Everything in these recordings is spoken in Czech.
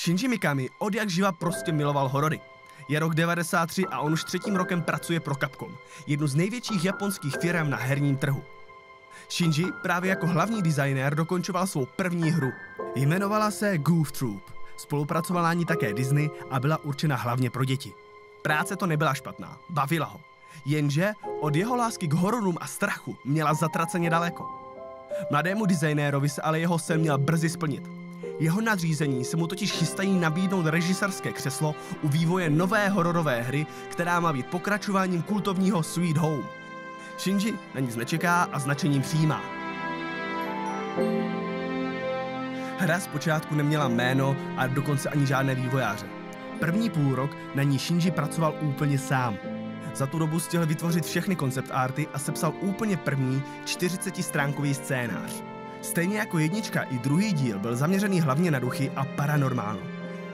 Shinji Mikami od jak živa prostě miloval horory. Je rok 93 a on už třetím rokem pracuje pro Capcom, jednu z největších japonských firm na herním trhu. Shinji právě jako hlavní designér dokončoval svou první hru. Jmenovala se Goof Troop. Spolupracovala ní také Disney a byla určena hlavně pro děti. Práce to nebyla špatná, bavila ho. Jenže od jeho lásky k hororům a strachu měla zatraceně daleko. Mladému designérovi se ale jeho sen měl brzy splnit. Jeho nadřízení se mu totiž chystají nabídnout režisérské křeslo u vývoje nové hororové hry, která má být pokračováním kultovního Sweet Home. Shinji na nic nečeká a značením přijímá. Hra zpočátku neměla jméno a dokonce ani žádné vývojáře. První půl rok na ní Shinji pracoval úplně sám. Za tu dobu stihl vytvořit všechny koncept arty a sepsal úplně první 40-stránkový scénář. Stejně jako jednička i druhý díl byl zaměřený hlavně na duchy a paranormálu.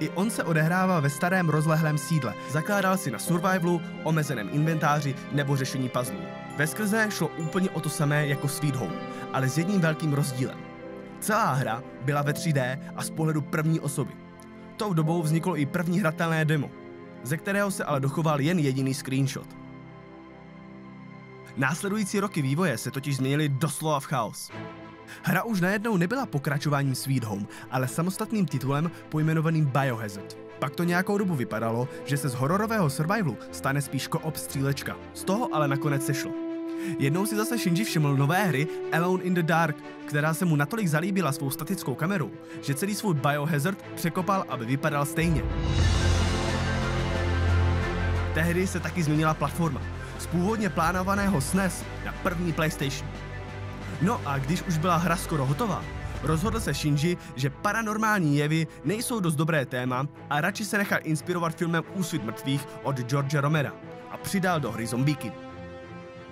I on se odehrával ve starém rozlehlém sídle, zakládal si na survivalu, omezeném inventáři nebo řešení puzzlů. Ve skrze šlo úplně o to samé jako Sweet Home, ale s jedním velkým rozdílem. Celá hra byla ve 3D a z pohledu první osoby. Tou dobou vzniklo i první hratelné demo, ze kterého se ale dochoval jen jediný screenshot. Následující roky vývoje se totiž změnily doslova v chaos. Hra už najednou nebyla pokračováním Sweet Home, ale samostatným titulem pojmenovaným Biohazard. Pak to nějakou dobu vypadalo, že se z hororového survivalu stane spíš koop střílečka. Z toho ale nakonec sešlo. Jednou si zase Shinji všiml nové hry Alone in the Dark, která se mu natolik zalíbila svou statickou kamerou, že celý svůj Biohazard překopal, aby vypadal stejně. Tehdy se taky změnila platforma. Z původně plánovaného SNES na první PlayStation. No a když už byla hra skoro hotová, rozhodl se Shinji, že paranormální jevy nejsou dost dobré téma a radši se nechal inspirovat filmem Úsvit mrtvých od George Romera a přidal do hry zombíky.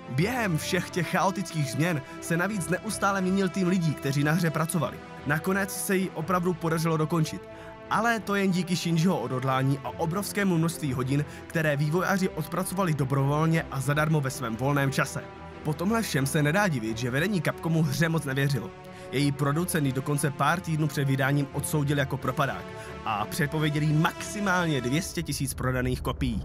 Během všech těch chaotických změn se navíc neustále měnil tým lidí, kteří na hře pracovali. Nakonec se jí opravdu podařilo dokončit, ale to jen díky Shinjiho odhodlání a obrovskému množství hodin, které vývojáři odpracovali dobrovolně a zadarmo ve svém volném čase. Po tomhle všem se nedá divit, že vedení Capcomu hře moc nevěřilo. Její producent dokonce pár týdnů před vydáním odsoudil jako propadák a předpověděli maximálně 200 tisíc prodaných kopií.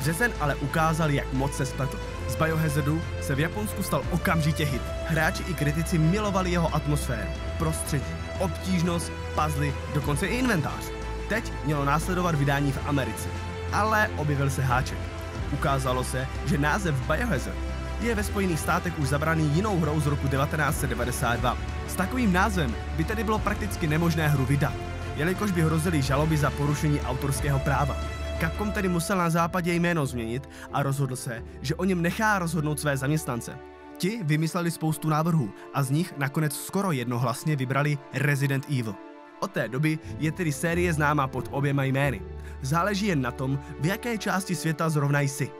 Březen ale ukázal, jak moc se spletl. Z Biohazardu se v Japonsku stal okamžitě hit. Hráči i kritici milovali jeho atmosféru, prostředí, obtížnost, puzzly, dokonce i inventář. Teď mělo následovat vydání v Americe. Ale objevil se háček. Ukázalo se, že název Biohazard je ve Spojených státech už zabraný jinou hrou z roku 1992. S takovým názvem by tedy bylo prakticky nemožné hru vydat, jelikož by hrozily žaloby za porušení autorského práva. Capcom tedy musel na západě jméno změnit a rozhodl se, že o něm nechá rozhodnout své zaměstnance. Ti vymysleli spoustu návrhů a z nich nakonec skoro jednohlasně vybrali Resident Evil. Od té doby je tedy série známá pod oběma jmény. Záleží jen na tom, v jaké části světa zrovna jsi.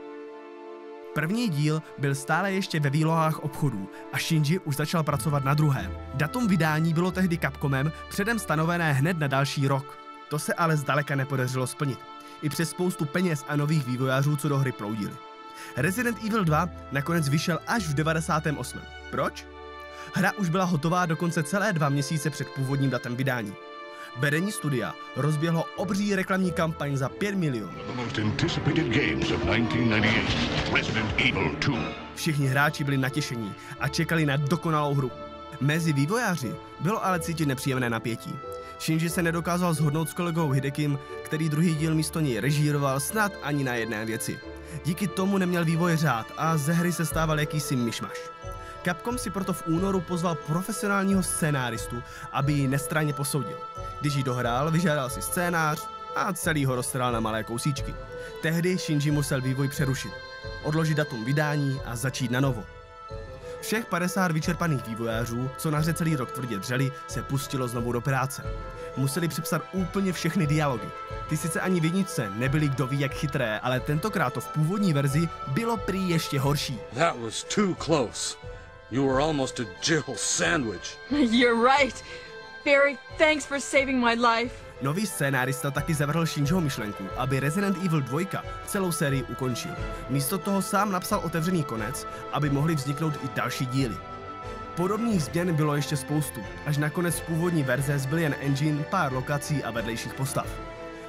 První díl byl stále ještě ve výlohách obchodů a Shinji už začal pracovat na druhém. Datum vydání bylo tehdy Capcomem předem stanovené hned na další rok. To se ale zdaleka nepodařilo splnit. I přes spoustu peněz a nových vývojářů, co do hry proudili. Resident Evil 2 nakonec vyšel až v 98. Proč? Hra už byla hotová dokonce celé dva měsíce před původním datem vydání. Vedení studia rozběhlo obří reklamní kampaň za 5 milionů. Všichni hráči byli natěšení a čekali na dokonalou hru. Mezi vývojáři bylo ale cítit nepříjemné napětí. Shinji se nedokázal zhodnout s kolegou Hidekim, který druhý díl místo něj režíroval snad ani na jedné věci. Díky tomu neměl vývoj řád a ze hry se stával jakýsi myšmaš. Capcom si proto v únoru pozval profesionálního scénáristu, aby ji nestranně posoudil. Když ji dohrál, vyžádal si scénář a celý ho roztrhal na malé kousíčky. Tehdy Shinji musel vývoj přerušit, odložit datum vydání a začít na novo. Všech 50 vyčerpaných vývojářů, co na hře celý rok tvrdě dřeli, se pustilo znovu do práce. Museli přepsat úplně všechny dialogy. Ty sice ani v nebyly kdo ví jak chytré, ale tentokrát to v původní verzi bylo prý ještě horší. That was too close. You were almost a Jill sandwich. You're right. Barry, thanks for saving my life. Nový scénárista taky zavrhl Shinjiho myšlenku, aby Resident Evil 2 celou sérii ukončil. Místo toho sám napsal otevřený konec, aby mohly vzniknout i další díly. Podobných změn bylo ještě spoustu, až nakonec z původní verze zbyl jen engine, pár lokací a vedlejších postav.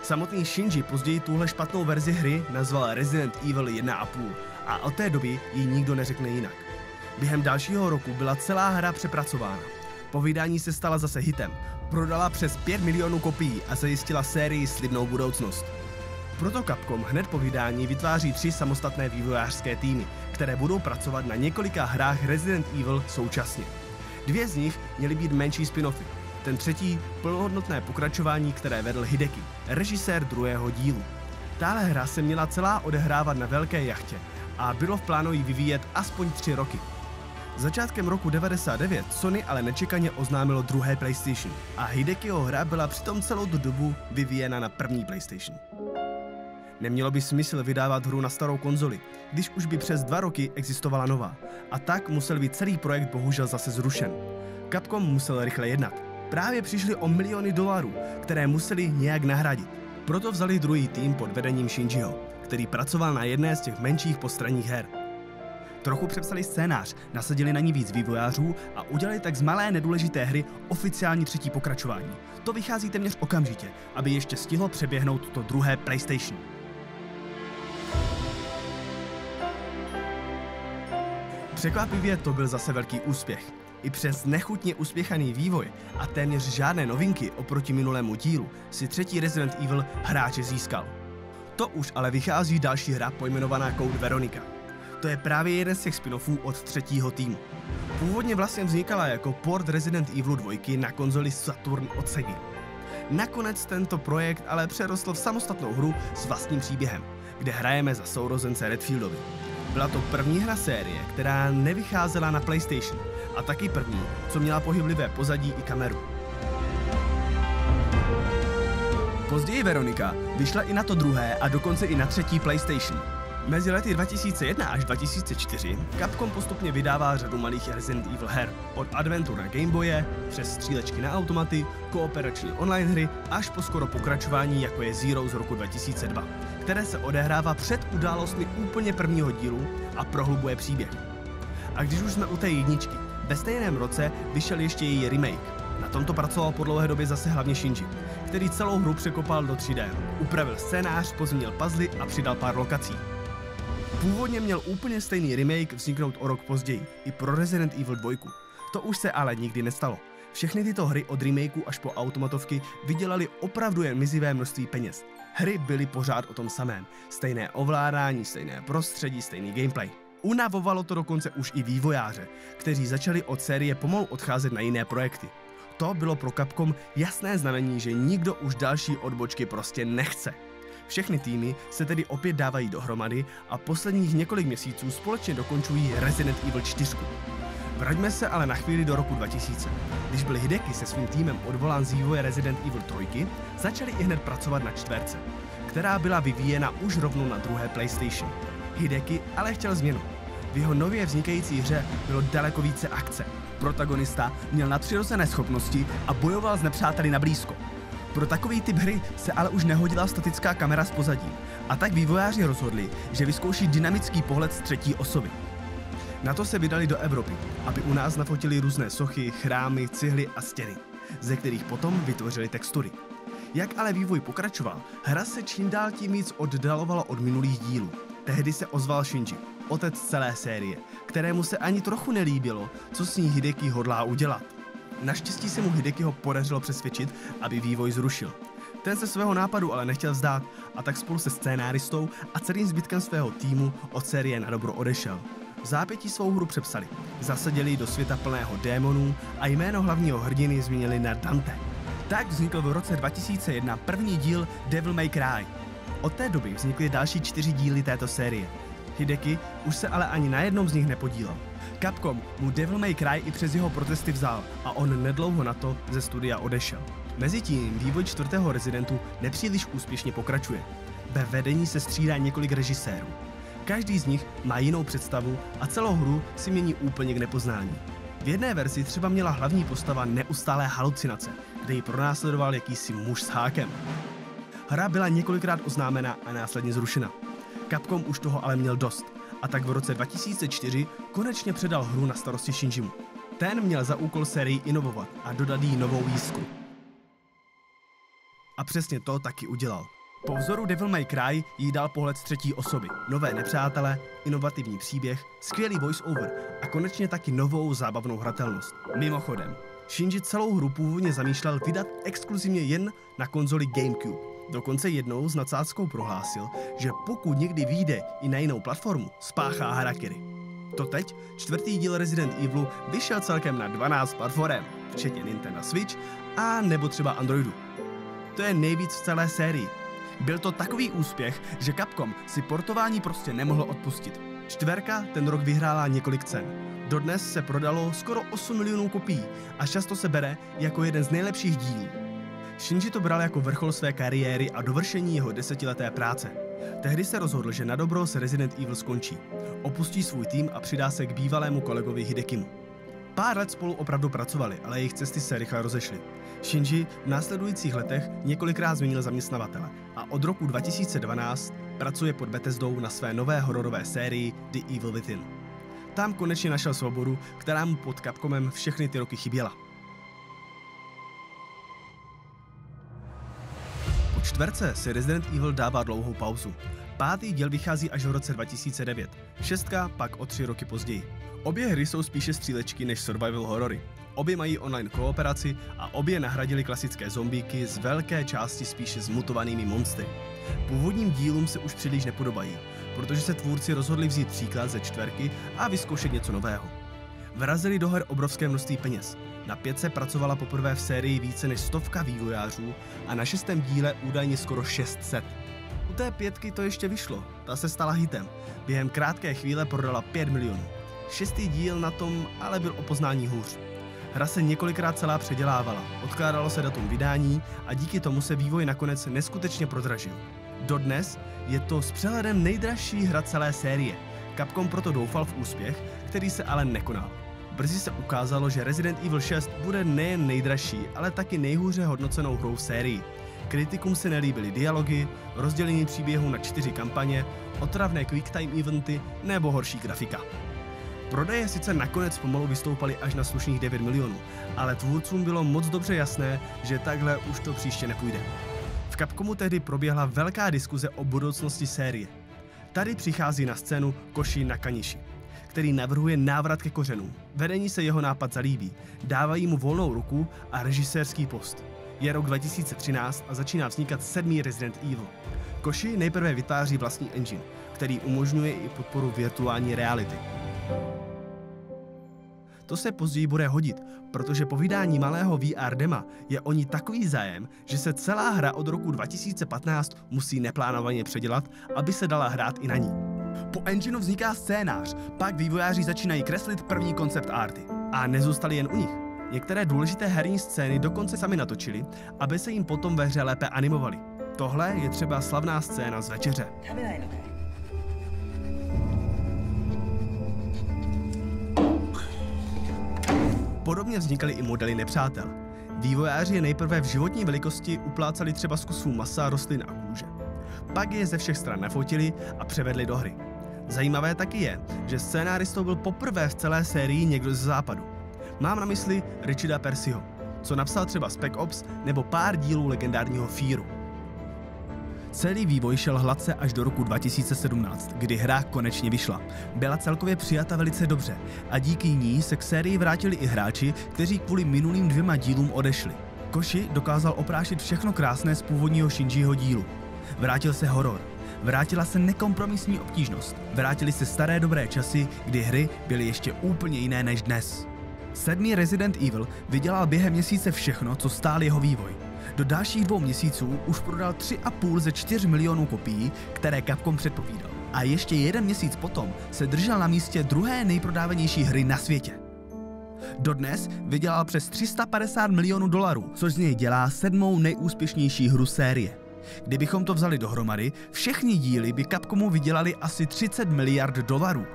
Samotný Shinji později tuhle špatnou verzi hry nazval Resident Evil 1,5 a od té doby ji nikdo neřekne jinak. Během dalšího roku byla celá hra přepracována. Po vydání se stala zase hitem, prodala přes 5 milionů kopií a zajistila sérii slibnou budoucnost. Proto Capcom hned po vydání vytváří tři samostatné vývojářské týmy, které budou pracovat na několika hrách Resident Evil současně. Dvě z nich měly být menší spin-offy, ten třetí plnohodnotné pokračování, které vedl Hideki, režisér druhého dílu. Táhle hra se měla celá odehrávat na velké jachtě a bylo v plánu ji vyvíjet aspoň tři roky. Začátkem roku 99 Sony ale nečekaně oznámilo druhé PlayStation a Hidekiho hra byla přitom celou tu dobu vyvíjena na první PlayStation. Nemělo by smysl vydávat hru na starou konzoli, když už by přes dva roky existovala nová. A tak musel být celý projekt bohužel zase zrušen. Capcom musel rychle jednat. Právě přišli o miliony dolarů, které museli nějak nahradit. Proto vzali druhý tým pod vedením Shinjiho, který pracoval na jedné z těch menších postranních her. Trochu přepsali scénář, nasadili na ní víc vývojářů a udělali tak z malé nedůležité hry oficiální třetí pokračování. To vychází téměř okamžitě, aby ještě stihlo přeběhnout to druhé PlayStation. Překvapivě to byl zase velký úspěch. I přes nechutně uspěchaný vývoj a téměř žádné novinky oproti minulému dílu si třetí Resident Evil hráče získal. To už ale vychází další hra pojmenovaná Code Veronica. To je právě jeden z těch spin-offů od třetího týmu. Původně vlastně vznikala jako port Resident Evil 2 na konzoli Saturn od Sega. Nakonec tento projekt ale přerostl v samostatnou hru s vlastním příběhem, kde hrajeme za sourozence Redfieldovi. Byla to první hra série, která nevycházela na PlayStation a taky první, co měla pohyblivé pozadí i kameru. Později Veronika vyšla i na to druhé a dokonce i na třetí PlayStation. Mezi lety 2001 až 2004 Capcom postupně vydává řadu malých Resident Evil her. Od adventur na Gameboye, přes střílečky na automaty, kooperační online hry, až po skoro pokračování jako je Zero z roku 2002, které se odehrává před událostmi úplně prvního dílu a prohlubuje příběh. A když už jsme u té jedničky, ve stejném roce vyšel ještě její remake. Na tomto pracoval po dlouhé době zase hlavně Shinji, který celou hru překopal do 3D. Upravil scénář, pozměnil puzzle a přidal pár lokací. Původně měl úplně stejný remake vzniknout o rok později, i pro Resident Evil 2. To už se ale nikdy nestalo. Všechny tyto hry od remakeu až po automatovky vydělali opravdu jen mizivé množství peněz. Hry byly pořád o tom samém. Stejné ovládání, stejné prostředí, stejný gameplay. Unavovalo to dokonce už i vývojáře, kteří začali od série pomalu odcházet na jiné projekty. To bylo pro Capcom jasné znamení, že nikdo už další odbočky prostě nechce. Všechny týmy se tedy opět dávají dohromady a posledních několik měsíců společně dokončují Resident Evil 4. Vraťme se ale na chvíli do roku 2000. Když byl Hideki se svým týmem odvolán z vývoje Resident Evil 3, začali i hned pracovat na čtverce, která byla vyvíjena už rovnou na druhé PlayStation. Hideki ale chtěl změnu. V jeho nově vznikající hře bylo daleko více akce. Protagonista měl nadpřirozené schopnosti a bojoval s nepřáteli na blízko. Pro takový typ hry se ale už nehodila statická kamera z pozadí a tak vývojáři rozhodli, že vyzkouší dynamický pohled z třetí osoby. Na to se vydali do Evropy, aby u nás nafotili různé sochy, chrámy, cihly a stěny, ze kterých potom vytvořili textury. Jak ale vývoj pokračoval, hra se čím dál tím víc oddalovala od minulých dílů. Tehdy se ozval Shinji, otec celé série, kterému se ani trochu nelíbilo, co s ní Hideki hodlá udělat. Naštěstí se mu Hidekiho podařilo přesvědčit, aby vývoj zrušil. Ten se svého nápadu ale nechtěl vzdát a tak spolu se scénáristou a celým zbytkem svého týmu od série na dobro odešel. V zápětí svou hru přepsali, zasadili do světa plného démonů a jméno hlavního hrdiny změnili na Dante. Tak vznikl v roce 2001 první díl Devil May Cry. Od té doby vznikly další čtyři díly této série. Hideki už se ale ani na jednom z nich nepodílel. Capcom mu Devil May Cry i přes jeho protesty vzal a on nedlouho na to ze studia odešel. Mezitím vývoj čtvrtého rezidentu nepříliš úspěšně pokračuje. Ve vedení se střídá několik režisérů. Každý z nich má jinou představu a celou hru si mění úplně k nepoznání. V jedné verzi třeba měla hlavní postava neustálé halucinace, kde ji pronásledoval jakýsi muž s hákem. Hra byla několikrát oznámena a následně zrušena. Capcom už toho ale měl dost a tak v roce 2004 konečně předal hru na starosti Shinjimu. Ten měl za úkol sérii inovovat a dodat jí novou jízku. A přesně to taky udělal. Po vzoru Devil May Cry jí dal pohled z třetí osoby, nové nepřátele, inovativní příběh, skvělý voice-over a konečně taky novou zábavnou hratelnost. Mimochodem, Shinji celou hru původně zamýšlel vydat exkluzivně jen na konzoli GameCube. Dokonce jednou s nadsázkou prohlásil, že pokud někdy vyjde i na jinou platformu, spáchá harakiri. To teď, čtvrtý díl Resident Evilu vyšel celkem na 12 platform, včetně Nintendo Switch a nebo třeba Androidu. To je nejvíc v celé sérii. Byl to takový úspěch, že Capcom si portování prostě nemohl odpustit. Čtverka ten rok vyhrála několik cen. Dodnes se prodalo skoro 8 milionů kopií a často se bere jako jeden z nejlepších dílů. Shinji to bral jako vrchol své kariéry a dovršení jeho desetileté práce. Tehdy se rozhodl, že na dobro se Resident Evil skončí. Opustí svůj tým a přidá se k bývalému kolegovi Hidekimu. Pár let spolu opravdu pracovali, ale jejich cesty se rychle rozešly. Shinji v následujících letech několikrát změnil zaměstnavatele a od roku 2012 pracuje pod Bethesdou na své nové hororové sérii The Evil Within. Tam konečně našel svobodu, která mu pod Capcomem všechny ty roky chyběla. Čtverce si Resident Evil dává dlouhou pauzu. Pátý díl vychází až v roce 2009, šestka pak o tři roky později. Obě hry jsou spíše střílečky než survival horory. Obě mají online kooperaci a obě nahradily klasické zombíky z velké části spíše zmutovanými monstry. Původním dílům se už příliš nepodobají, protože se tvůrci rozhodli vzít příklad ze čtverky a vyzkoušet něco nového. Vrazili do her obrovské množství peněz. Na pětce pracovala poprvé v sérii více než stovka vývojářů a na šestém díle údajně skoro 600. U té pětky to ještě vyšlo, ta se stala hitem. Během krátké chvíle prodala 5 milionů. Šestý díl na tom ale byl o poznání hůř. Hra se několikrát celá předělávala, odkládalo se datum vydání a díky tomu se vývoj nakonec neskutečně prodražil. Dodnes je to s přehledem nejdražší hra celé série. Capcom proto doufal v úspěch, který se ale nekonal. Brzy se ukázalo, že Resident Evil 6 bude nejen nejdražší, ale taky nejhůře hodnocenou hrou v sérii. Kritikům se nelíbily dialogy, rozdělení příběhu na čtyři kampaně, otravné quicktime eventy nebo horší grafika. Prodeje sice nakonec pomalu vystoupaly až na slušných 9 milionů, ale tvůrcům bylo moc dobře jasné, že takhle už to příště nepůjde. V Capcomu tehdy proběhla velká diskuze o budoucnosti série. Tady přichází na scénu Koshi Nakanishi, který navrhuje návrat ke kořenům. Vedení se jeho nápad zalíbí, dávají mu volnou ruku a režisérský post. Je rok 2013 a začíná vznikat sedmý Resident Evil. Koshi nejprve vytváří vlastní engine, který umožňuje i podporu virtuální reality. To se později bude hodit, protože po vydání malého VR dema je o ní takový zájem, že se celá hra od roku 2015 musí neplánovaně předělat, aby se dala hrát i na ní. Po engineu vzniká scénář, pak vývojáři začínají kreslit první koncept arty. A nezůstali jen u nich. Některé důležité herní scény dokonce sami natočili, aby se jim potom ve hře lépe animovali. Tohle je třeba slavná scéna z večeře. Podobně vznikaly i modely nepřátel. Vývojáři je nejprve v životní velikosti uplácali třeba z kusů masa, rostlin a kůže. Pak je ze všech stran nafotili a převedli do hry. Zajímavé taky je, že scénáristou byl poprvé v celé sérii někdo ze západu. Mám na mysli Richarda Percyho, co napsal třeba Spec Ops nebo pár dílů legendárního Fearu. Celý vývoj šel hladce až do roku 2017, kdy hra konečně vyšla. Byla celkově přijata velice dobře a díky ní se k sérii vrátili i hráči, kteří kvůli minulým dvěma dílům odešli. Koshi dokázal oprášit všechno krásné z původního Shinjiho dílu. Vrátil se horor, vrátila se nekompromisní obtížnost, vrátily se staré dobré časy, kdy hry byly ještě úplně jiné než dnes. Sedmý Resident Evil vydělal během měsíce všechno, co stál jeho vývoj. Do dalších dvou měsíců už prodal 3,5 ze 4 milionů kopií, které Capcom předpovídal. A ještě jeden měsíc potom se držel na místě druhé nejprodávanější hry na světě. Dodnes vydělal přes 350 milionů dolarů, což z něj dělá sedmou nejúspěšnější hru série. Kdybychom to vzali dohromady, všechny díly by Capcomu vydělali asi 30 miliard dolarů.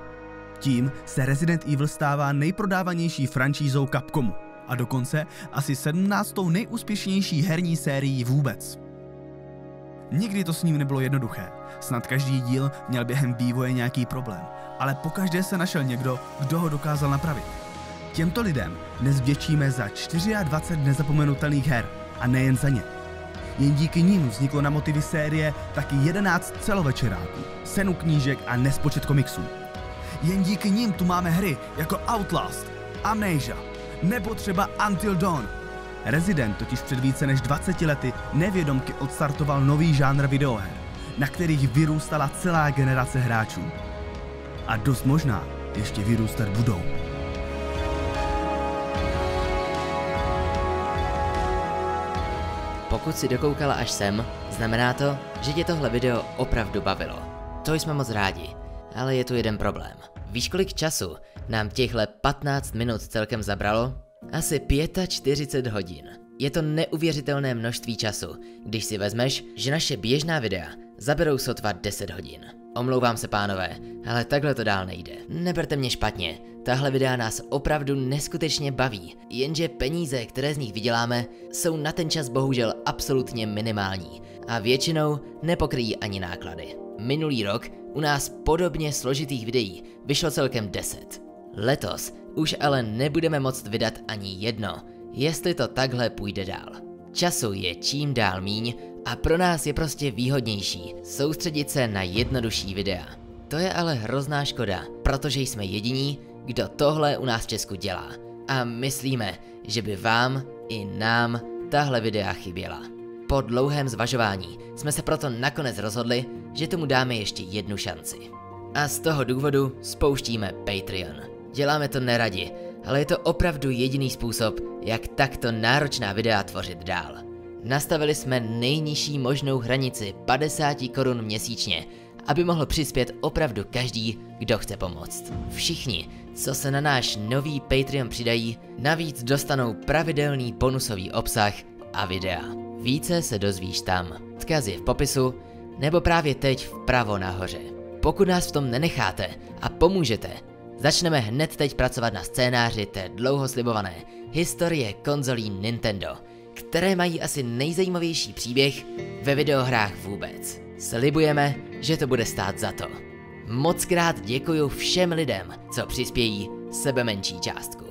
Tím se Resident Evil stává nejprodávanější franšízou Capcomu a dokonce asi 17. nejúspěšnější herní sérií vůbec. Nikdy to s ním nebylo jednoduché. Snad každý díl měl během vývoje nějaký problém, ale pokaždé se našel někdo, kdo ho dokázal napravit. Těmto lidem dnes vděčíme za 24 nezapomenutelných her a nejen za ně. Jen díky nim vzniklo na motivy série taky 11 celovečeráků, senu knížek a nespočet komiksů. Jen díky nim tu máme hry jako Outlast, Amnesia nebo třeba Until Dawn. Resident totiž před více než 20 lety nevědomky odstartoval nový žánr videoher, na kterých vyrůstala celá generace hráčů. A dost možná ještě vyrůstat budou. Pokud si dokoukala až sem, znamená to, že tě tohle video opravdu bavilo. To jsme moc rádi, ale je tu jeden problém. Víš kolik času nám těchhle 15 minut celkem zabralo? Asi 45 hodin. Je to neuvěřitelné množství času, když si vezmeš, že naše běžná videa zaberou sotva 10 hodin. Omlouvám se pánové, ale takhle to dál nejde. Neberte mě špatně, tahle videa nás opravdu neskutečně baví, jenže peníze, které z nich vyděláme, jsou na ten čas bohužel absolutně minimální a většinou nepokryjí ani náklady. Minulý rok u nás podobně složitých videí vyšlo celkem 10. Letos už ale nebudeme moct vydat ani jedno, jestli to takhle půjde dál. Času je čím dál míň a pro nás je prostě výhodnější soustředit se na jednodušší videa. To je ale hrozná škoda, protože jsme jediní, kdo tohle u nás v Česku dělá. A myslíme, že by vám i nám tahle videa chyběla. Po dlouhém zvažování jsme se proto nakonec rozhodli, že tomu dáme ještě jednu šanci. A z toho důvodu spouštíme Patreon. Děláme to neradi, ale je to opravdu jediný způsob, jak takto náročná videa tvořit dál. Nastavili jsme nejnižší možnou hranici 50 korun měsíčně, aby mohl přispět opravdu každý, kdo chce pomoct. Všichni, co se na náš nový Patreon přidají, navíc dostanou pravidelný bonusový obsah a videa. Více se dozvíš tam. Odkaz je v popisu, nebo právě teď vpravo nahoře. Pokud nás v tom nenecháte a pomůžete, začneme hned teď pracovat na scénáři té dlouho slibované historie konzolí Nintendo, které mají asi nejzajímavější příběh ve videohrách vůbec. Slibujeme, že to bude stát za to. Moc krát děkuju všem lidem, co přispějí sebe menší částku.